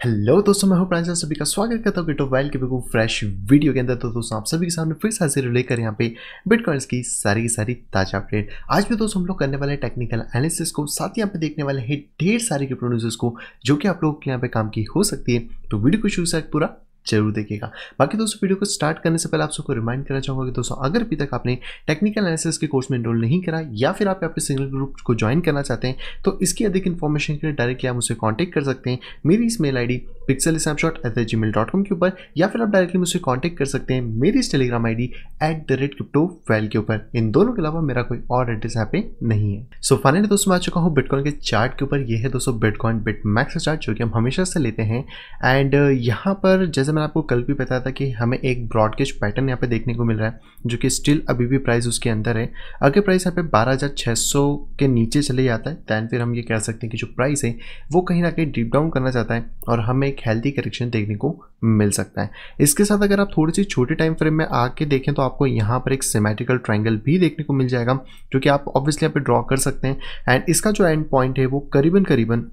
Hello दोस्तों, मैं हूँ प्रांजल, सभी का स्वागत करता हूँ वाइल के बिल्कुल फ्रेश वीडियो के अंदर। तो दोस्तों, आप सभी के सामने फिर से हाजिर लेकर यहाँ पे बिटकॉइंस की सारी की सारी ताज़ा अपडेट आज भी दोस्तों, हम लोग करने वाले टेक्निकल एनालिसिस को। साथ ही यहाँ पे देखने वाले हैं ढेर सारे के प्रोड्यूसर्स को, जो कि आप लोग के यहाँ पे काम की हो सकती है। तो वीडियो को शुरू से पूरा ज़रूर देखिएगा। बाकी दोस्तों वीडियो को स्टार्ट करने से पहले आप सबको रिमाइंड करना चाहूँगा कि दोस्तों अगर अभी तक आपने टेक्निकल एनालिसिस के कोर्स में इनरोल नहीं करा या फिर आप पे सिंगल ग्रुप को ज्वाइन करना चाहते हैं तो इसकी अधिक इन्फॉर्मेशन के लिए डायरेक्टली आप मुझसे कॉन्टैक्ट कर सकते हैं। मेरी इस mail I pixel snapshot at the gmail dot com के ऊपर या फिर आप डायरेक्टली मुझसे कॉन्टैक्ट कर सकते हैं मेरी इस Telegram I D at the rate crypto well के ऊपर। इन दोनों के अलावा मेरा कोई और एड्रेस यहाँ पे नहीं है। सो so, फाइनली दोस्तों मैं आ चुका हूँ बिटकॉइन के चार्ट के ऊपर। ये है दोस्तों बिटकॉइन बिट मैक्स चार्ट जो कि हम हमेशा से लेते हैं। एंड यहाँ पर जैसे मैंने आपको कल भी बताया था कि हमें एक ब्रॉडकेज पैटर्न यहाँ पे देखने को मिल रहा है, जो कि स्टिल अभी भी प्राइस उसके अंदर है। अगर प्राइस यहाँ पे बारह हज़ार छः सौ के नीचे चले जाता है दैन फिर हम ये कह सकते हैं कि जो प्राइस है, वो कहीं ना कहीं डीप डाउन करना चाहता है और हमें एक हेल्थी करेक्शन देखने को मिल सकता है। इसके साथ अगर आप थोड़ी सी छोटे टाइम फ्रेम में आके देखें तो आपको यहाँ पर एक सिमेट्रिकल ट्राइंगल भी देखने को मिल जाएगा, जो कि आप ऑब्वियसली यहाँ पे ड्रॉ कर सकते हैं। एंड इसका जो एंड पॉइंट है, वो करीबन करीबन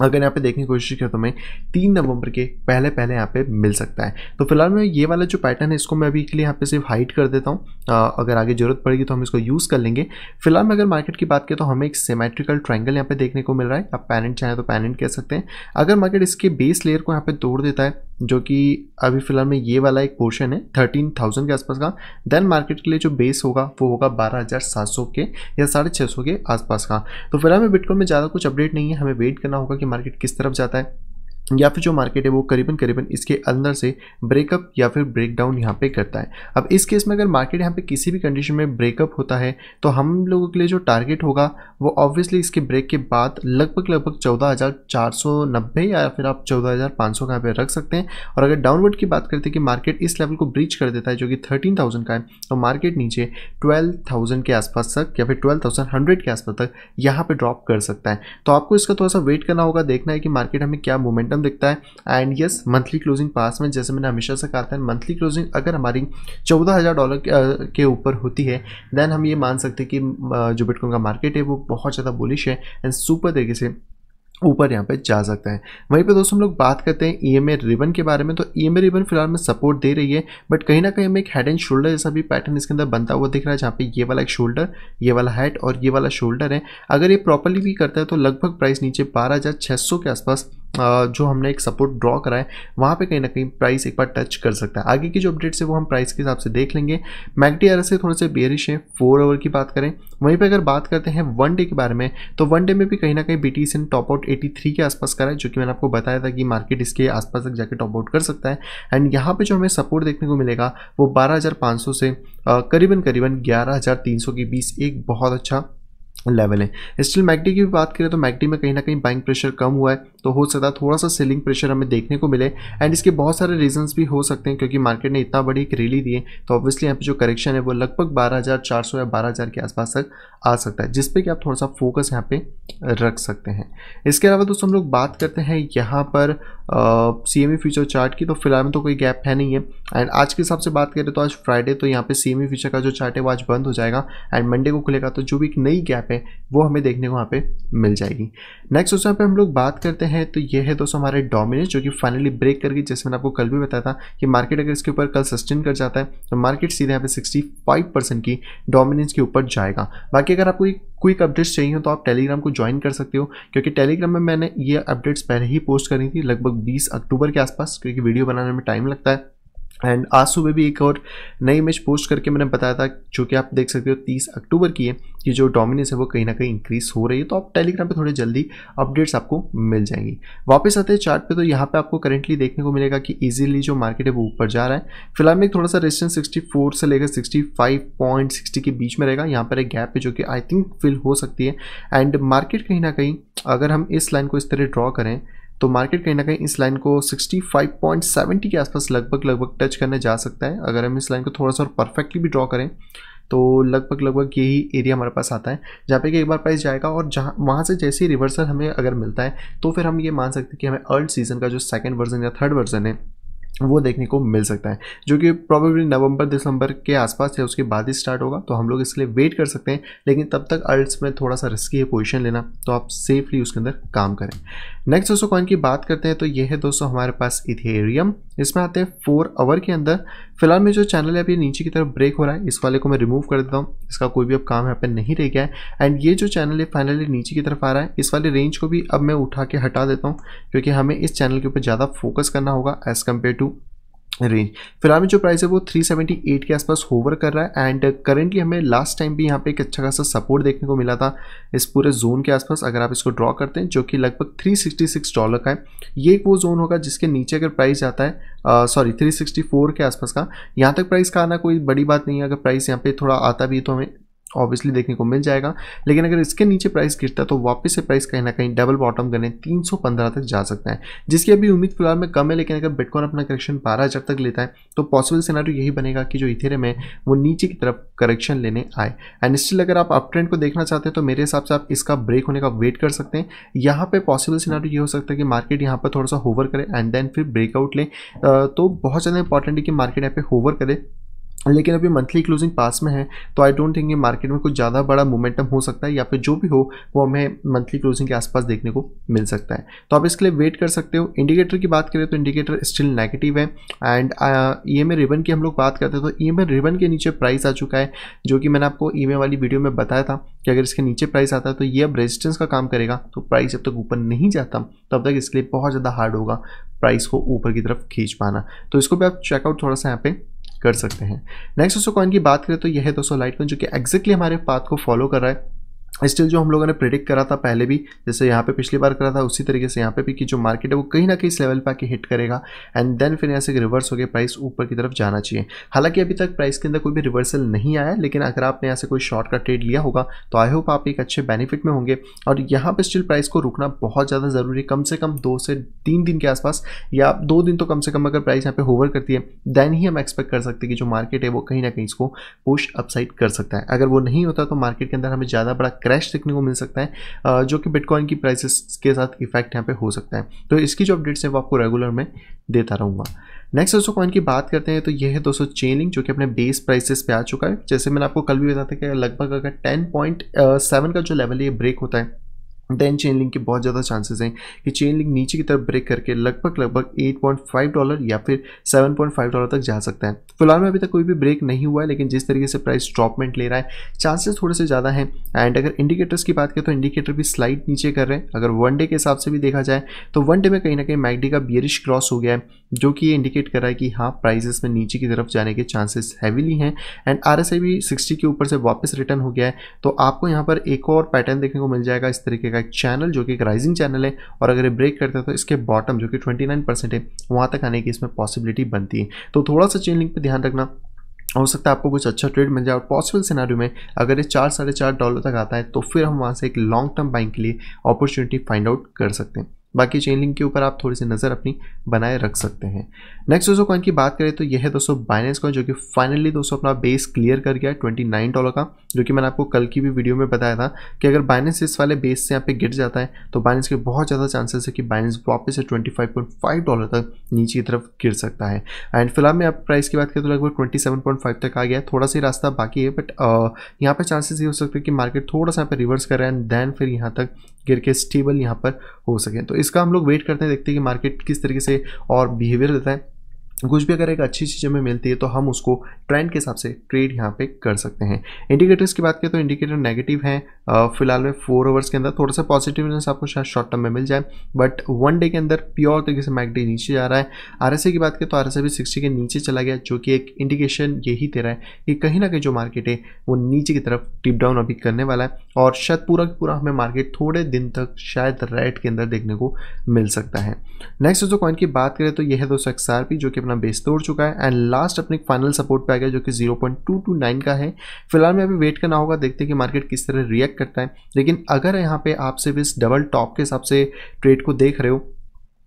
अगर यहाँ पे देखने की कोशिश किया तो मैं तीन नवंबर के पहले पहले यहाँ पे मिल सकता है। तो फ़िलहाल मैं ये वाला जो पैटर्न है, इसको मैं अभी के लिए यहाँ पे सिर्फ़ हाइट कर देता हूँ। अगर आगे ज़रूरत पड़ेगी तो हम इसको यूज़ कर लेंगे। फ़िलहाल मैं अगर मार्केट की बात करें तो हमें एक सिमेट्रिकल ट्राइंगल यहाँ पे देखने को मिल रहा है। आप पैरेंट चाहें तो पैरेंट कह सकते हैं। अगर मार्केट इसके बेस लेयर को यहाँ पर तोड़ देता है जो कि अभी फ़िलहाल में ये वाला एक पोर्शन है थर्टीन थाउज़ेंड के आसपास का। देन मार्केट के लिए जो बेस होगा, वो होगा बारह हज़ार सात सौ के या साढ़े छः सौ के आसपास का। तो फ़िलहाल में बिटकॉइन में ज़्यादा कुछ अपडेट नहीं है। हमें वेट करना होगा कि मार्केट किस तरफ़ जाता है। या फिर जो मार्केट है वो करीबन करीबन इसके अंदर से ब्रेकअप या फिर ब्रेक डाउन यहाँ पे करता है। अब इस केस में अगर मार्केट यहाँ पे किसी भी कंडीशन में ब्रेकअप होता है तो हम लोगों के लिए जो टारगेट होगा, वो ऑब्वियसली इसके ब्रेक के बाद लगभग लगभग चौदह हज़ार चार सौ नब्बे या फिर आप चौदह हज़ार पाँच सौ का यहाँ पर रख सकते हैं। और अगर डाउनवर्ड की बात करते हैं कि मार्केट इस लेवल को ब्रीच कर देता है, जो कि थर्टीन थाउज़ेंड का है तो मार्केट नीचे ट्वेल्व थाउज़ेंड के आसपास तक या फिर ट्वेल्व थाउज़ेंड हंड्रेड के आसपास तक यहाँ पर ड्रॉप कर सकता है। तो आपको इसका थोड़ा सा वेट करना होगा, देखना है कि मार्केट हमें क्या मोमेंटम दिखता है। एंड यस मंथली क्लोजिंग पास में जैसे मैंने हमेशा से कहा था मंथली क्लोजिंग अगर हमारी चौदह हज़ार डॉलर के ऊपर होती है देन हम ये मान सकते हैं कि जो बिटकॉइन का मार्केट है वो बहुत ज़्यादा बुलिश है एंड सुपर तरीके से ऊपर यहाँ पे जा सकता है। वहीं पे दोस्तों हम लोग बात करते हैं ई एम रिबन के बारे में। तो ई एम रिबन फ़िलहाल में सपोर्ट दे रही है बट कहीं ना कहीं हमें एक हेड एंड शोल्डर जैसा भी पैटर्न इसके अंदर बनता हुआ दिख रहा है, जहाँ पे ये वाला एक शोल्डर ये वाला हेड और ये वाला शोल्डर है। अगर ये प्रॉपरली भी करता है तो लगभग प्राइस नीचे बारह के आसपास जो हमने एक सपोर्ट ड्रॉ करा है, वहाँ पे कहीं ना कहीं प्राइस एक बार टच कर सकता है। आगे की जो अपडेट्स है, वो हम प्राइस के हिसाब से देख लेंगे। मैगडी आर से थोड़े से बेरिश है फोर आवर की बात करें। वहीं पे अगर बात करते हैं वन डे के बारे में तो वन डे में भी कहीं ना कहीं B T top out eighty three के आसपास करा है, जो कि मैंने आपको बताया था कि मार्केट इसके आसपास तक जाकर टॉप आउट कर सकता है। एंड यहाँ पर जो हमें सपोर्ट देखने को मिलेगा, वो बारह से करीबन करीबन ग्यारह के बीच एक बहुत अच्छा लेवल है। स्टिल मैगडी की भी बात करें तो मैगडी में कहीं ना कहीं बाइंग प्रेशर कम हुआ है। तो हो सकता है थोड़ा सा सेलिंग प्रेशर हमें देखने को मिले। एंड इसके बहुत सारे रीजंस भी हो सकते हैं, क्योंकि मार्केट ने इतना बड़ी एक रैली दी है तो ऑब्वियसली यहाँ पे जो करेक्शन है, वो लगभग बारह हज़ार चार सौ या बारह हज़ार के आसपास तक आ सकता है, जिसपे कि आप थोड़ा सा फोकस यहाँ पे रख सकते हैं। इसके अलावा दोस्तों हम लोग बात करते हैं यहाँ पर सी एम फ्यूचर चार्ट की तो फ़िलहाल में तो कोई गैप है नहीं है। एंड आज के हिसाब से बात करें तो आज फ्राइडे तो यहाँ पे सी एम फ्यूचर का जो चार्ट है, वो आज बंद हो जाएगा। एंड मंडे को खुलेगा तो जो भी एक नई गैप है, वो हमें देखने को वहाँ पे मिल जाएगी। नेक्स्ट दोस्तों यहाँ पे हम लोग बात करते हैं तो ये है दोस्तों हमारे डोमिनेंस जो कि फाइनली ब्रेक करके जैसे मैंने आपको कल भी बताया था कि मार्केट अगर इसके ऊपर कल सस्टेन कर जाता है तो मार्केट सीधे यहाँ पे परसेंट की डोमिनेंस के ऊपर जाएगा। बाकी अगर आपको क्विक अपडेट्स चाहिए हो तो आप टेलीग्राम को ज्वाइन कर सकते हो, क्योंकि टेलीग्राम में मैंने ये अपडेट्स पहले ही पोस्ट करी थी, लगभग 20 अक्टूबर के आसपास, क्योंकि वीडियो बनाने में टाइम लगता है। एंड आज सुबह भी एक और नई इमेज पोस्ट करके मैंने बताया था, जो कि आप देख सकते हो, तीस अक्टूबर की है। कि जो डोमिनेंस है, वो कहीं ना कहीं इंक्रीज हो रही है। तो आप टेलीग्राम पे थोड़े जल्दी अपडेट्स आपको मिल जाएँगी। वापस आते हैं चार्ट पे तो यहाँ पे आपको करेंटली देखने को मिलेगा कि इजीली जो मार्केट है, वो ऊपर जा रहा है। फ़िलहाल में थोड़ा सा रेजिस्टेंस सिक्सटी से लेकर सिक्सटी के बीच में रहेगा। यहाँ पर एक गैप है, जो कि आई थिंक फिल हो सकती है। एंड मार्केट कहीं ना कहीं, अगर हम इस लाइन को इस तरह ड्रॉ करें तो मार्केट कहीं ना कहीं इस लाइन को 65.70 के आसपास लगभग लगभग टच करने जा सकता है। अगर हम इस लाइन को थोड़ा सा और परफेक्टली भी ड्रॉ करें तो लगभग लगभग यही एरिया हमारे पास आता है, जहाँ पे कि एक बार प्राइस जाएगा और जहाँ, वहाँ से जैसे ही रिवर्सल हमें अगर मिलता है तो फिर हम ये मान सकते हैं कि हमें अर्ल्ड सीज़न का जो सेकंड वर्जन या थर्ड वर्जन है वो देखने को मिल सकता है, जो कि प्रॉबेबली नवंबर, दिसंबर के आसपास या उसके बाद ही स्टार्ट होगा तो हम लोग इसके लिए वेट कर सकते हैं, लेकिन तब तक अल्ट्स में थोड़ा सा रिस्की है पोजीशन लेना तो आप सेफली उसके अंदर काम करें। नेक्स्ट दोस्तों कॉइन की बात करते हैं तो ये है दोस्तों हमारे पास इथेरियम इसमें आते हैं फोर आवर के अंदर फ़िलहाल में जो चैनल है, अभी नीचे की तरफ़ ब्रेक हो रहा है, इस वाले को मैं रिमूव कर देता हूँ। इसका कोई भी अब काम यहाँ पे नहीं रह गया है। एंड ये जो चैनल है फाइनली नीचे की तरफ़ आ रहा है। इस वाले रेंज को भी अब मैं उठा के हटा देता हूँ, क्योंकि हमें इस चैनल के ऊपर ज़्यादा फोकस करना होगा एज़ कंपेयर टू रेंज फ़िलहाल में जो प्राइस है वो 378 के आसपास होवर कर रहा है एंड करेंटली हमें लास्ट टाइम भी यहाँ पे एक अच्छा खासा सपोर्ट देखने को मिला था इस पूरे जोन के आसपास। अगर आप इसको ड्रॉ करते हैं जो कि लगभग 366 डॉलर का है ये एक वो जोन होगा जिसके नीचे अगर प्राइस जाता है सॉरी uh, 364 के आसपास का यहाँ तक प्राइस का आना कोई बड़ी बात नहीं है। अगर प्राइस यहाँ पर थोड़ा आता भी तो हमें ऑब्वियसली देखने को मिल जाएगा। लेकिन अगर इसके नीचे प्राइस गिरता है तो वापस से प्राइस कहीं ना कहीं डबल बॉटम करने 315 तक जा सकता है। जिसकी अभी उम्मीद फ़िलहाल में कम है, लेकिन अगर बिटकॉइन अपना करेक्शन बारह हज़ार तक लेता है तो पॉसिबल सिनारी यही बनेगा कि जो इथेरियम है, वो नीचे की तरफ़ करेक्शन लेने आए। एंड स्टिल अगर आप अप ट्रेंड को देखना चाहते हैं तो मेरे हिसाब से आप इसका ब्रेक होने का वेट कर सकते हैं। यहाँ पर पॉसिबल सिनारी ये हो सकता है कि मार्केट यहाँ पर थोड़ा सा होवर करे एंड देन फिर ब्रेकआउट लें। तो बहुत ज़्यादा इंपॉर्टेंट है कि मार्केट यहाँ पे होवर करे। लेकिन अभी मंथली क्लोजिंग पास में है तो आई डोंट थिंक ये मार्केट में कुछ ज़्यादा बड़ा मोमेंटम हो सकता है या फिर जो भी हो, वो हमें मंथली क्लोजिंग के आसपास देखने को मिल सकता है। तो आप इसके लिए वेट कर सकते हो। इंडिकेटर की बात करें तो इंडिकेटर स्टिल नेगेटिव है एंड ई एम रिबन की हम लोग बात करते हैं तो ई एम रिबन के नीचे प्राइस आ चुका है, जो कि मैंने आपको ईएमए वाली वीडियो में बताया था कि अगर इसके नीचे प्राइस आता है तो ये अब रेजिस्टेंस का काम करेगा तो प्राइस जब तक ऊपर नहीं जाता, तब तक इसके लिए बहुत ज़्यादा हार्ड होगा प्राइस को ऊपर की तरफ़ खींच पाना। तो इसको भी आप चेकआउट थोड़ा सा यहाँ पे कर सकते हैं। नेक्स्ट दोस्तों कॉइन की बात करें तो यह है दोस्तों लाइट कॉइन जो कि एक्जैक्टली हमारे पाथ को फॉलो कर रहा है। स्टिल जो हम लोगों ने प्रिडिक्ट करा था पहले भी, जैसे यहाँ पे पिछली बार करा था, उसी तरीके से यहाँ पे भी कि जो मार्केट है वो कहीं ना कहीं इस लेवल पे आके हिट करेगा। एंड देन फिर यहाँ से रिवर्स हो गया प्राइस ऊपर की तरफ़ जाना चाहिए। हालाँकि अभी तक प्राइस के अंदर कोई भी रिवर्सल नहीं आया, लेकिन अगर आपने यहाँ से कोई शॉर्ट का ट्रेड लिया होगा तो आई होप आप एक अच्छे बेनिफिट में होंगे। और यहाँ पर स्टिल प्राइस को रुकना बहुत ज़्यादा ज़रूरी है। कम से कम दो से तीन दिन के आसपास, या दो दिन तो कम से कम अगर प्राइस यहाँ पर होवर करती है देन ही हम एक्सपेक्ट कर सकते हैं कि जो मार्केट है वो कहीं ना कहीं इसको पुश अपसाइड कर सकता है। अगर वो नहीं होता तो मार्केट के अंदर हमें ज़्यादा बड़ा क्रैश देखने को मिल सकता है जो कि बिटकॉइन की प्राइसेस के साथ इफ़ेक्ट यहाँ पे हो सकता है। तो इसकी जो अपडेट्स हैं वो आपको रेगुलर में देता रहूँगा। नेक्स्ट दोस्तों कॉइन की बात करते हैं तो ये है दोस्तों चेनिंग जो कि अपने बेस प्राइसेस पे आ चुका है। जैसे मैंने आपको कल भी बताया था कि लगभग अगर टेन पॉइंट सेवन का जो लेवल ये ब्रेक होता है देन चेन लिंक के बहुत ज़्यादा चांसेस हैं कि चेन लिंक नीचे की तरफ़ ब्रेक करके लगभग लगभग 8.5 डॉलर या फिर 7.5 डॉलर तक जा सकता है। फ़िलहाल में अभी तक कोई भी ब्रेक नहीं हुआ है, लेकिन जिस तरीके से प्राइस ड्रॉपमेंट ले रहा है चांसेस थोड़े से ज़्यादा हैं। एंड अगर इंडिकेटर्स की बात करें तो इंडिकेटर भी स्लाइड नीचे कर रहे हैं। अगर वन डे के हिसाब से भी देखा जाए तो वन डे में कहीं ना कहीं मैगडी का बियरिश क्रॉस हो गया है, जो कि ये इंडिकेट कर रहा है कि हाँ प्राइजेस में नीचे की तरफ़ जाने के चांसेस हैवीली हैं। एंड आर भी सिक्सटी के ऊपर से वापस रिटर्न हो गया है। तो आपको यहाँ पर एक और पैटर्न देखने को मिल जाएगा इस तरीके का एक चैनल जो कि एक राइजिंग चैनल है और अगर ये ब्रेक करता है तो इसके बॉटम जो कि 29 परसेंट है, वहाँ तक आने की इसमें पॉसिबिलिटी बनती है। तो थोड़ा सा चेन लिंक पर ध्यान रखना। हो सकता है आपको कुछ अच्छा ट्रेड मिल जाए और पॉसिबल सिनारियो में अगर ये चार साढ़े चार डॉलर तक आता है तो फिर हम वहाँ से एक लॉन्ग टर्म बाइंग के लिए अपॉर्चुनिटी फाइंड आउट कर सकते हैं। बाकी चेन लिंक के ऊपर आप थोड़ी सी नज़र अपनी बनाए रख सकते हैं। नेक्स्ट दोस्तों कॉइन की बात करें तो यह है दोस्तों बाइनेंस कॉइन जो कि फाइनली दोस्तों अपना बेस क्लियर कर गया ट्वेंटी नाइन डॉलर का, जो कि मैंने आपको कल की भी वीडियो में बताया था कि अगर बाइनेंस इस वाले बेस से यहाँ पे गिर जाता है तो बाइनेंस के बहुत ज़्यादा चांसेस है कि बाइनेंस वापस से twenty five point five dollar तक नीचे की तरफ़ गिर सकता है। एंड फ़िलहाल में आप प्राइस की बात करें तो लगभग ट्वेंटी सेवन पॉइंट फाइव तक आ गया थोड़ा सा रास्ता बाकी है बट यहाँ पर चांसेस ये हो सकते हैं कि मार्केट थोड़ा सा यहाँ पर रिवर्स कर रहा है एंड देन फिर यहाँ तक गिर के स्टेबल यहाँ पर हो सके। तो इसका हम लोग वेट करते हैं, देखते हैं कि मार्केट किस तरीके से और बिहेवियर देता है। कुछ भी अगर एक अच्छी चीज़ हमें मिलती है तो हम उसको ट्रेंड के हिसाब से ट्रेड यहाँ पे कर सकते हैं। इंडिकेटर्स की बात करें तो इंडिकेटर नेगेटिव हैं। फ़िलहाल में फोर आवर्स के अंदर थोड़ा सा पॉजिटिवनेस आपको शायद शॉर्ट टर्म में मिल जाए बट वन डे के अंदर प्योर तरीके से मैगडी नीचे जा रहा है। आर की बात करें तो आर भी सिक्सटी के नीचे चला गया, जो कि एक इंडिकेशन यही दे रहा है कि कहीं ना कहीं जो मार्केट है, वो नीचे की तरफ़ टिप डाउन अभी करने वाला है, और शायद पूरा पूरा हमें मार्केट थोड़े दिन तक शायद रेड के अंदर देखने को मिल सकता है। नेक्स्ट जो कॉइन की बात करें तो यह है दोस्तों एक्स जो कि अपना बेस तोड़ चुका है एंड लास्ट अपने फाइनल सपोर्ट पे आ गया जो कि 0.229 का है। फ़िलहाल में अभी वेट करना होगा, देखते हैं कि मार्केट किस तरह रिएक्ट करता है। लेकिन अगर यहाँ पे आप सिर्फ़ इस डबल टॉप के हिसाब से ट्रेड को देख रहे हो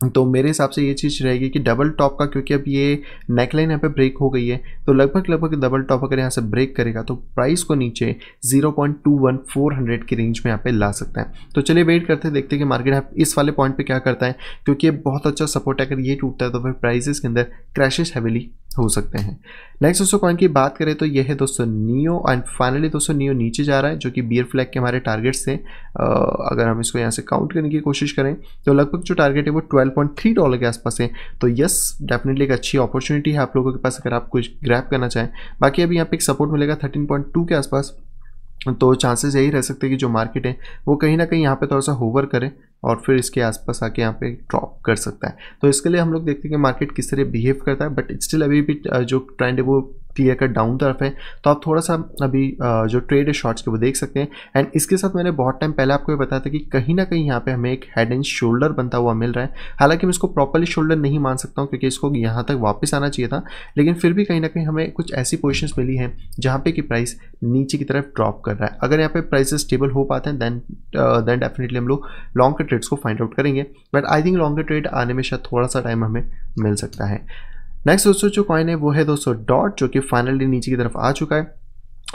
तो मेरे हिसाब से ये चीज़ रहेगी कि डबल टॉप का, क्योंकि अब ये नेकलाइन यहाँ पे ब्रेक हो गई है तो लगभग लगभग डबल टॉप अगर यहाँ से ब्रेक करेगा तो प्राइस को नीचे 0.21400 की रेंज में यहाँ पे ला सकता है। तो चलिए वेट करते हैं, देखते हैं कि मार्केट इस वाले पॉइंट पे क्या करता है, क्योंकि ये बहुत अच्छा सपोर्ट है, अगर ये टूटता है तो फिर प्राइजेस के अंदर क्रैशेज हैविली हो सकते हैं। नेक्स्ट दोस्तों कॉइन की बात करें तो यह है दोस्तों नियो एंड फाइनली दोस्तों नियो नीचे जा रहा है, जो कि बियर फ्लैग के हमारे टारगेट्स थे अगर हम इसको यहाँ से काउंट करने की कोशिश करें तो लगभग जो टारगेट है वो 12.3 डॉलर के आसपास है। तो यस डेफिनेटली एक अच्छी अपॉर्चुनिटी है आप लोगों के पास अगर आप कुछ ग्रैप करना चाहें। बाकी अभी यहाँ पे एक सपोर्ट मिलेगा थर्टीन के आसपास। तो चांसेस यही रह सकते हैं कि जो मार्केट है, वो कहीं ना कहीं यहाँ पे थोड़ा सा होवर करे और फिर इसके आसपास आके यहाँ पे ड्रॉप कर सकता है। तो इसके लिए हम लोग देखते हैं कि मार्केट किस तरह बिहेव करता है बट स्टिल अभी भी जो ट्रेंड है वो क्लियर कट डाउन तरफ़ है तो आप थोड़ा सा अभी जो ट्रेड है शॉर्ट्स के वो देख सकते हैं। एंड इसके साथ मैंने बहुत टाइम पहले आपको ये बताया था कि कहीं ना कहीं यहाँ पे हमें एक हेड एंड शोल्डर बनता हुआ मिल रहा है। हालाँकि मैं इसको प्रॉपरली शोल्डर नहीं मान सकता हूँ, क्योंकि इसको यहाँ तक वापस आना चाहिए था, लेकिन फिर भी कहीं ना कहीं हमें कुछ ऐसी पोजिशन मिली हैं, जहाँ पे कि प्राइस नीचे की तरफ़ ड्रॉप कर रहा है। अगर यहाँ पे प्राइसेस स्टेबल हो पाते हैं देन देन डेफिनेटली हम लोग लॉन्ग ट्रेड्स को फाइंड आउट करेंगे। But I think long trade आने में शायद थोड़ा सा टाइम हमें मिल सकता है। नेक्स्ट दोस्तों, जो कॉइन है वो है दोस्तों डॉट जो कि फाइनली नीचे की तरफ़ आ चुका है।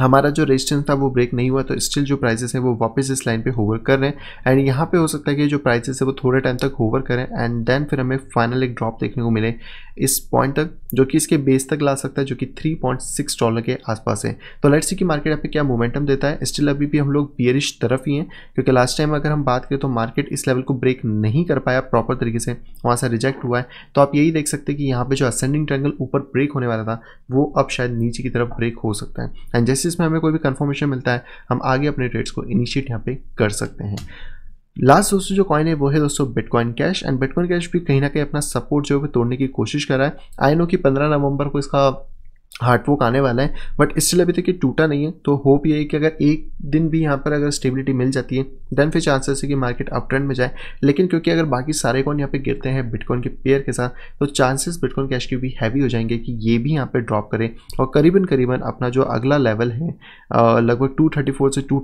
हमारा जो रेजिस्टेंस था वो ब्रेक नहीं हुआ तो स्टिल जो प्राइसेस हैं वो वापस इस लाइन पे होवर कर रहे हैं। एंड यहाँ पे हो सकता है कि जो प्राइसेस है वो थोड़े टाइम तक होवर करें एंड देन फिर हमें फाइनल एक ड्रॉप देखने को मिले इस पॉइंट तक, जो कि इसके बेस तक ला सकता है, जो कि 3.6 डॉलर के आसपास है। तो लेट्स सी की मार्केट यहाँ पे क्या मोमेंटम देता है। स्टिल अभी भी हम लोग बियरिश तरफ़ ही हैं, क्योंकि लास्ट टाइम अगर हम बात करें तो मार्केट इस लेवल को ब्रेक नहीं कर पाया प्रॉपर तरीके से, वहाँ से रिजेक्ट हुआ है। तो आप यही देख सकते हैं कि यहाँ पर जो असेंडिंग ट्रैंगल ऊपर ब्रेक होने वाला था, वो अब शायद नीचे की तरफ़ ब्रेक हो सकता है। एंड जैसे इसमें हमें कोई भी कन्फर्मेशन मिलता है, हम आगे अपने ट्रेड्स को इनिशिएट यहाँ पे कर सकते हैं। लास्ट दोस्तों, जो कॉइन है, वो है दोस्तों Bitcoin cash and Bitcoin cash भी कहीं ना कहीं अपना सपोर्ट जो है तोड़ने की कोशिश कर रहा है। आई नो कि पंद्रह नवंबर को इसका हार्ट आने वाला है बट स्टिल अभी तक ये टूटा नहीं है तो होप ये है कि अगर एक दिन भी यहाँ पर अगर स्टेबिलिटी मिल जाती है देन फिर चांसेस है कि मार्केट अप ट्रेंड में जाए। लेकिन क्योंकि अगर बाकी सारे कॉइन यहाँ पे गिरते हैं बिटकॉइन के पेयर के साथ तो चांसेस बिटकॉइन कैश की भी हैवी हो जाएँगे कि ये भी यहाँ पर ड्रॉप करें। और करीबन करीबन अपना जो अगला लेवल है लगभग टू से टू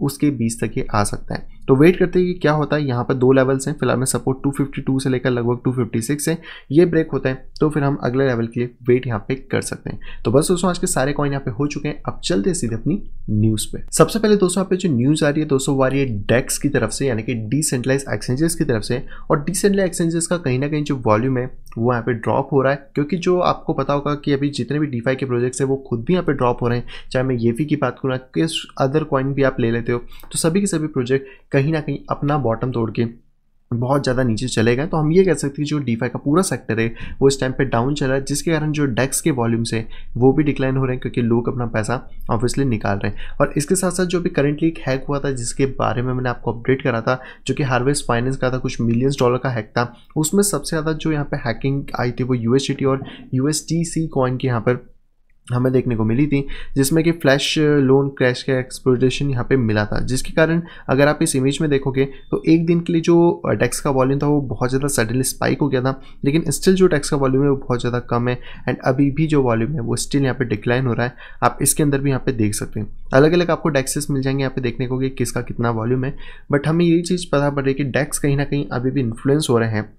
उसके बीच तक ये आ सकता है। तो वेट करते हैं कि क्या होता है, यहाँ पर दो लेवल्स हैं, फ़िलहाल में सपोर्ट 252 से लेकर लगभग 256 है, ये ब्रेक होता है तो फिर हम अगले लेवल के लिए वेट यहाँ पे कर सकते हैं। तो बस दोस्तों, आज के सारे कॉइन यहाँ पे हो चुके हैं। अब चलते हैं सीधे अपनी न्यूज़ पे। सबसे पहले दोस्तों, यहाँ पे जो न्यूज़ आ रही है दोस्तों, वो आ रही है डेक्स की तरफ़ से, यानी कि डिसेंट्रलाइज एक्सचेंजेस की तरफ़ से। और डिसेंट्रलाइज एक्सचेंजेस का कहीं ना कहीं जो वॉल्यूम है, वो यहाँ पे ड्रॉप हो रहा है। क्योंकि जो आपको पता होगा कि अभी जितने भी डीफाई के प्रोजेक्ट्स हैं, वो खुद भी यहाँ पे ड्रॉप हो रहे हैं। चाहे मैं येफी की बात करूँ, किस अदर कॉइन भी आप ले लेते हो तो सभी के सभी प्रोजेक्ट कहीं ना कहीं अपना बॉटम तोड़ के बहुत ज़्यादा नीचे चले गए तो हम ये कह सकते हैं जो डीफाई का पूरा सेक्टर है, वो इस टाइम पे डाउन चला है, जिसके कारण जो डेक्स के वॉल्यूम्स है, वो भी डिक्लाइन हो रहे हैं, क्योंकि लोग अपना पैसा ऑब्वियसली निकाल रहे हैं। और इसके साथ साथ जो भी करंटली एक हैक हुआ था, जिसके बारे में मैंने आपको अपडेट करा था, जो कि हार्वेस्ट फाइनेंस का था, कुछ मिलियंस डॉलर का हैक था, उसमें सबसे ज़्यादा जो यहाँ पर हैकिंग आई थी, वो यू और यू एस टी कॉइन के यहाँ पर हमें देखने को मिली थी, जिसमें कि फ्लैश लोन क्रैश का एक्सप्लोरेशन यहाँ पे मिला था। जिसके कारण अगर आप इस इमेज में देखोगे तो एक दिन के लिए जो टैक्स का वॉल्यूम था, वो बहुत ज़्यादा सडनली स्पाइक हो गया था, लेकिन स्टिल जो टैक्स का वॉल्यूम है, वो बहुत ज़्यादा कम है एंड अभी भी जो वॉल्यूम है, वो स्टिल यहाँ पर डिक्लाइन हो रहा है। आप इसके अंदर भी यहाँ पर देख सकते हैं। अलग अलग आपको डेक्सेस मिल जाएँगे, यहाँ पे देखने को कि किसका कितना वॉल्यूम है बट हमें यही चीज़ पता पड़ रही है कि डेक्स कहीं ना कहीं अभी भी इन्फ्लुएंस हो रहे हैं।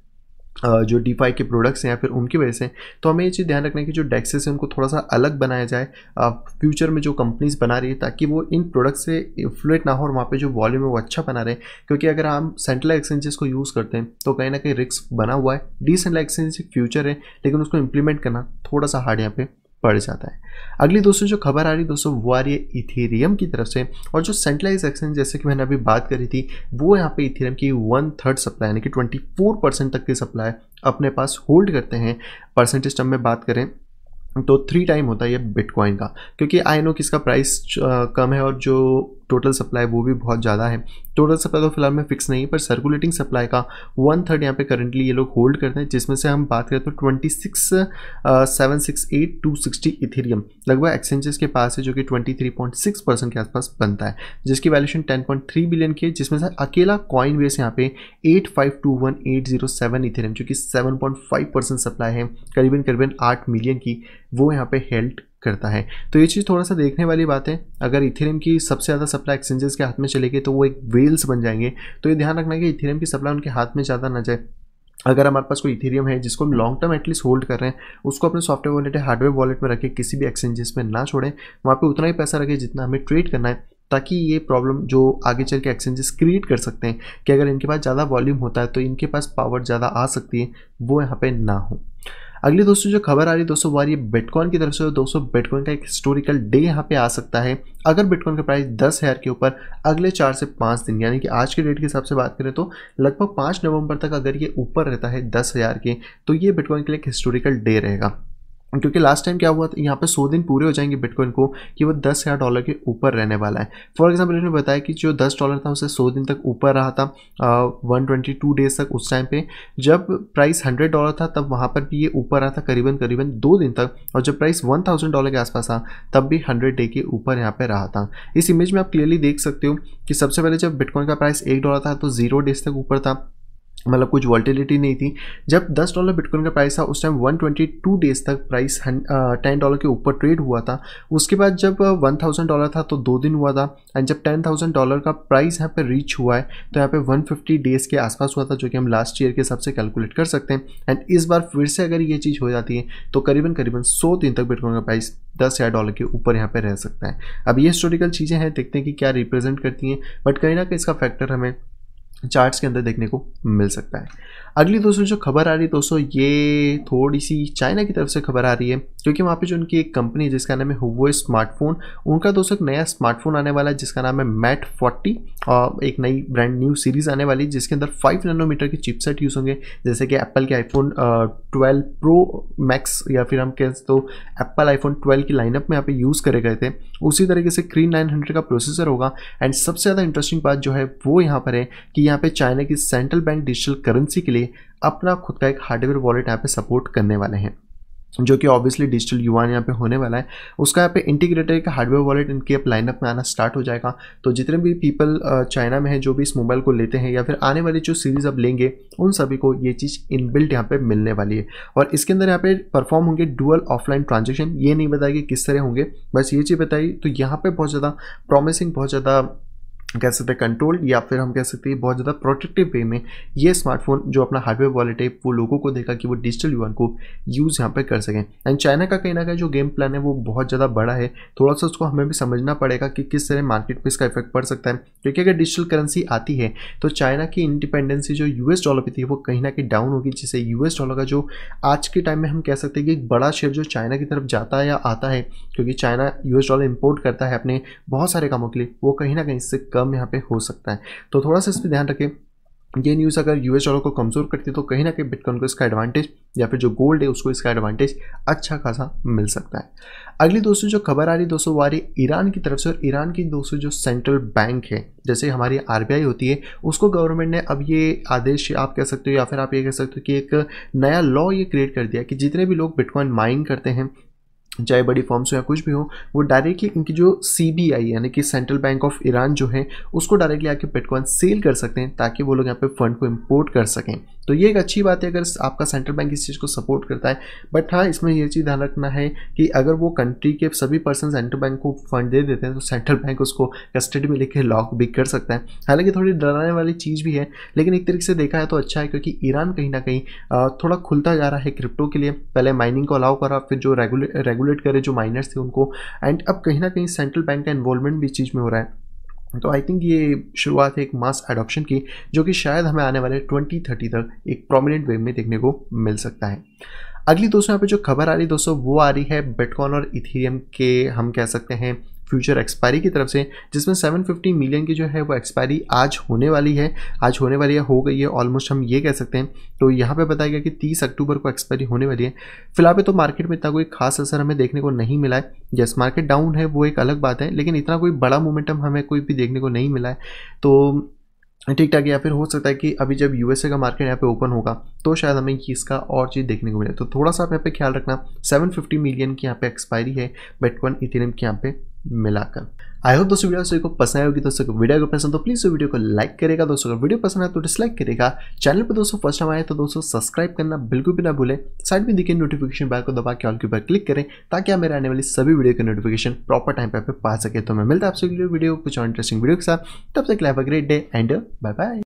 जो डी के प्रोडक्ट्स हैं या फिर उनकी वजह से तो हमें ये चीज़ ध्यान रखना है कि जो डेक्सेस हैं, उनको थोड़ा सा अलग बनाया जाए फ्यूचर में जो कंपनीज़ बना रही है, ताकि वो इन प्रोडक्ट से इन्फ्लुएट ना हो और वहाँ पे जो वॉल्यूम है वो अच्छा बना रहे। क्योंकि अगर हम सेंट्रल एक्सचेंजेस को यूज़ करते हैं तो कहीं ना कहीं रिस्क बना हुआ है। डिसेंट्रल एक्सचेंज फ्यूचर है, लेकिन उसको इम्प्लीमेंट करना थोड़ा सा हार्ड यहाँ पे। पड़ जाता है। अगली दोस्तों, जो खबर आ रही दोस्तों, वो आ रही है इथेरियम की तरफ़ से और जो सेंट्रलाइज एक्सचेंज जैसे कि मैंने अभी बात करी थी, वो यहाँ पे इथेरियम की वन थर्ड सप्लाई यानी कि ट्वेंटी फोर परसेंट तक की सप्लाई अपने पास होल्ड करते हैं। परसेंटेज टर्म में बात करें तो थ्री टाइम होता है ये बिटकॉइन का, क्योंकि आई नो किसका प्राइस कम है और जो टोटल सप्लाई वो भी बहुत ज़्यादा है। टोटल सप्लाई तो फ़िलहाल में फिक्स नहीं है, पर सर्कुलेटिंग सप्लाई का वन थर्ड यहाँ पे करंटली ये लोग होल्ड करते हैं, जिसमें से हम बात करें तो twenty six seven six eight two sixty ethereum लगभग एक्सचेंजेस के पास है, जो कि twenty three point six percent के आसपास बनता है। जिसकी valuation ten point three billion की है, जिसमें से अकेला कॉइन बेस यहाँ पे eight five two one eight zero seven ethereum जो कि seven point five percent supply है, करीबन करीबन आठ मिलियन की, वो यहाँ पे हेल्ड करता है। तो ये चीज़ थोड़ा सा देखने वाली बात है। अगर इथेरियम की सबसे ज़्यादा सप्लाई एक्सचेंजेस के हाथ में चले चलेगी तो वो एक वेल्स बन जाएँगे। तो ये ध्यान रखना कि इथेरियम की सप्लाई उनके हाथ में ज़्यादा ना जाए। अगर हमारे पास कोई इथेरियम है, जिसको हम लॉन्ग टर्म एटलीस्ट होल्ड कर रहे हैं, उसको अपने सॉफ्टवेयर वॉलेट या हार्डवेयर वॉलेट में रखें किसी भी एक्सचेंजेस में ना छोड़ें, वहाँ पे उतना ही पैसा रखें जितना हमें ट्रेड करना है, ताकि ये प्रॉब्लम जो आगे चल के एक्सचेंजेस क्रिएट कर सकते हैं, कि अगर इनके पास ज़्यादा वॉल्यूम होता है तो इनके पास पावर ज़्यादा आ सकती है, वो यहाँ पे ना हो। अगली दोस्तों, जो खबर आ रही है दोस्तों, वो आ रही है बिटकॉइन की तरफ़ से। दोस्तों बिटकॉइन का एक हिस्टोरिकल डे यहाँ पे आ सकता है। अगर बिटकॉइन का प्राइस दस हज़ार के ऊपर अगले चार से पाँच दिन, यानी कि आज के डेट के हिसाब से बात करें तो लगभग पाँच नवंबर तक अगर ये ऊपर रहता है दस हज़ार के तो ये बिटकॉइन के लिए एक हिस्टोरिकल डे रहेगा। क्योंकि लास्ट टाइम क्या हुआ था, यहाँ पे सौ दिन पूरे हो जाएँगे बिटकॉइन को, कि वो दस हज़ार डॉलर के ऊपर रहने वाला है। फॉर एग्ज़ाम्पल इन्होंने बताया कि जो दस डॉलर था, उसे सौ दिन तक ऊपर रहा था वन ट्वेंटी टू डेज़ तक उस टाइम पे। जब प्राइस हंड्रेड डॉलर था, तब वहाँ पर भी ये ऊपर रहा था, करीबन करीबन दो दिन तक, और जब प्राइस वन डॉलर के आसपास था, तब भी हंड्रेड डे के ऊपर यहाँ पर रहा था। इस इमेज में आप क्लियरली देख सकते हो कि सबसे पहले जब बिटकॉइन का प्राइस एक डॉलर था तो ज़ीरो डेज़ तक ऊपर था। मतलब कुछ वॉल्टिलिटी नहीं थी। जब 10 डॉलर बिटकॉइन का प्राइस था, उस टाइम 122 डेज़ तक प्राइस टेन डॉलर के ऊपर ट्रेड हुआ था। उसके बाद जब 1000 डॉलर था तो दो दिन हुआ था। एंड जब 10000 डॉलर का प्राइस यहाँ पे रीच हुआ है तो यहाँ पे 150 डेज़ के आसपास हुआ था, जो कि हम लास्ट ईयर के हिसाब से कैलकुलेट कर सकते हैं। एंड इस बार फिर से अगर ये चीज़ हो जाती है तो करीबन करीबन सौ दिन तक बिटकॉइन का प्राइस दस हज़ार डॉलर के ऊपर यहाँ पे रह सकता है। अब ये हिस्टोरिकल चीज़ें हैं, देखते हैं कि क्या रिप्रेजेंट करती हैं। बट कहीं ना कहीं इसका फैक्टर हमें चार्ट्स के अंदर देखने को मिल सकता है। अगली दोस्तों जो खबर आ रही है, दोस्तों, ये थोड़ी सी चाइना की तरफ़ से खबर आ रही है, क्योंकि वहाँ पे जो उनकी एक कंपनी है, जिसका नाम है हुवो स्मार्टफ़ोन उनका दोस्तों एक नया स्मार्टफ़ोन आने वाला है, जिसका नाम है मैट फोर्टी और एक नई ब्रांड न्यू सीरीज़ आने वाली है, जिसके अंदर फाइव नैनोमीटर के चिपसेट यूज़ होंगे, जैसे कि एप्पल के आईफोन ट्वेल्व प्रो मैक्स या फिर हम कहें तो एप्पल आईफोन ट्वेल्व की लाइनअप में यहाँ पे यूज़ करे गए थे। उसी तरीके से क्रीन नाइन हंड्रेड का प्रोसेसर होगा एंड सबसे ज़्यादा इंटरेस्टिंग बात जो है, वो यहाँ पर है कि यहाँ पे चाइना की सेंट्रल बैंक डिजिटल करेंसी के लिए अपना खुद का एक हार्डवेयर वॉलेट यहाँ पे सपोर्ट करने वाले हैं, जो कि ऑब्वियसली डिजिटल युवान यहाँ पे होने वाला है। उसका यहाँ पे इंटीग्रेटेड का हार्डवेयर वॉलेट इनके अब लाइनअप में आना स्टार्ट हो जाएगा। तो जितने भी पीपल चाइना में हैं, जो भी इस मोबाइल को लेते हैं या फिर आने वाली जो सीरीज़ अब लेंगे, उन सभी को ये चीज़ इनबिल्ट यहाँ पे मिलने वाली है। और इसके अंदर यहाँ पे परफॉर्म होंगे डुअल ऑफलाइन ट्रांजेक्शन ये नहीं बताया कि किस तरह होंगे, बस ये चीज़ बताई। तो यहाँ पर बहुत ज़्यादा प्रॉमिसिंग बहुत ज़्यादा कह सकते हैं कंट्रोल या फिर हम कह सकते हैं बहुत ज़्यादा प्रोटेक्टिव वे में ये स्मार्टफ़ोन जो अपना हार्डवेयर वॉलेट है, वो लोगों को देखा कि वो डिजिटल यून को यूज़ यहाँ पे कर सकें। एंड चाइना का कहीं ना कहीं जो गेम प्लान है, वो बहुत ज़्यादा बड़ा है। थोड़ा सा उसको हमें भी समझना पड़ेगा कि किस तरह मार्केट पर इसका इफ़ेक्ट पड़ सकता है। क्योंकि अगर डिजिटल करेंसी आती है तो चाइना की इंडिपेंडेंसी जो यूएस डॉलर पर थी, वो कहीं ना कहीं डाउन होगी, जिससे यूएस डॉलर का जो आज के टाइम में हम कह सकते हैं कि एक बड़ा शेयर जो चाइना की तरफ़ जाता है या आता है, क्योंकि चाइना यूएस डॉलर इम्पोर्ट करता है अपने बहुत सारे कामों के लिए, वो कहीं ना कहीं इससे कम यहाँ पे हो सकता है। तो थोड़ा सा इस पर ध्यान रखें। ये न्यूज़ अगर यूएस डॉलर को कमज़ोर करती है तो कहीं ना कहीं बिटकॉइन को इसका एडवांटेज या फिर जो गोल्ड है, उसको इसका एडवांटेज अच्छा खासा मिल सकता है। अगली दोस्तों, जो खबर आ रही दोस्तों, वो आ रही ईरान की तरफ़ से। और ईरान की दोस्तों, जो सेंट्रल बैंक है, जैसे हमारी आरबीआई होती है, उसको गवर्नमेंट ने अब ये आदेश, आप कह सकते हो या फिर आप ये कह सकते हो कि एक नया लॉ ये क्रिएट कर दिया कि जितने भी लोग बिटकॉइन माइंग करते हैं चाहे बड़ी फॉर्म्स हो या कुछ भी हो, वो डायरेक्टली इनकी जो सी बी आई यानी कि सेंट्रल बैंक ऑफ़ ईरान जो है, उसको डायरेक्टली आके बिटकॉइन सेल कर सकते हैं ताकि वो लोग यहाँ पे फंड को इम्पोर्ट कर सकें। तो ये एक अच्छी बात है अगर आपका सेंट्रल बैंक इस चीज़ को सपोर्ट करता है। बट हाँ इसमें ये चीज़ ध्यान रखना है कि अगर वो कंट्री के सभी पर्सन सेंट्रल बैंक को फंड दे देते हैं तो सेंट्रल बैंक उसको कस्टडी में लेकर लॉक भी कर सकता है। हालाँकि थोड़ी डराने वाली चीज़ भी है, लेकिन एक तरीके से देखा है तो अच्छा है क्योंकि ईरान कहीं ना कहीं थोड़ा खुलता जा रहा है क्रिप्टो के लिए। पहले माइनिंग को अलाउ करा, फिर जो रेगुलेट रेगुलेट करे जो माइनर्स थे उनको। एंड अब कहीं ना कहीं सेंट्रल बैंक का इन्वॉल्वमेंट भी चीज़ में हो रहा है। तो आई थिंक ये शुरुआत है एक मास एडॉप्शन की, जो कि शायद हमें आने वाले 2030 तक एक प्रोमिनेंट वे में देखने को मिल सकता है। अगली दोस्तों, यहाँ पे जो खबर आ रही है दोस्तों, वो आ रही है बिटकॉइन और इथेरियम के, हम कह सकते हैं फ्यूचर एक्सपायरी की तरफ़ से, जिसमें 750 मिलियन की जो है वो एक्सपायरी आज होने वाली है, आज होने वाली है हो गई है ऑलमोस्ट हम ये कह सकते हैं। तो यहाँ पे बताया गया कि 30 अक्टूबर को एक्सपायरी होने वाली है। फ़िलहाल तो मार्केट में इतना कोई खास असर हमें देखने को नहीं मिला है। यस मार्केट डाउन है, वो एक अलग बात है, लेकिन इतना कोई बड़ा मोमेंटम हमें कोई भी देखने को नहीं मिला है। तो ठीक ठाक या फिर हो सकता है कि अभी जब यूएसए का मार्केट यहाँ पे ओपन होगा तो शायद हमें इसका और चीज़ देखने को मिले। तो थोड़ा सा आप यहाँ पे ख्याल रखना 750 मिलियन की यहाँ पे एक्सपायरी है बिटकॉइन इथेरियम की यहाँ पे। मिलाकर। आई होप दोस्तों वीडियो को पसंद आएगी दोस्तों वीडियो को पसंद तो प्लीज़ वीडियो को लाइक करेगा। दोस्तों, अगर वीडियो पसंद आए तो डिसलाइक करेगा। चैनल पर दोस्तों फ़र्स्ट टाइम आए तो दोस्तों सब्सक्राइब करना बिल्कुल भी ना भूलें। साइड में दिखे नोटिफिकेशन बैल को दबा के ऑल के ऊपर क्लिक करें ताकि आप मेरे आने वाली सभी वीडियो के नोटिफिकेशन प्रॉपर टाइम पर पा सके। तो मैं मिलता आपसे वीडियो कुछ और इंटरेस्टिंग वीडियो के साथ। तब तक live a great day and bye bye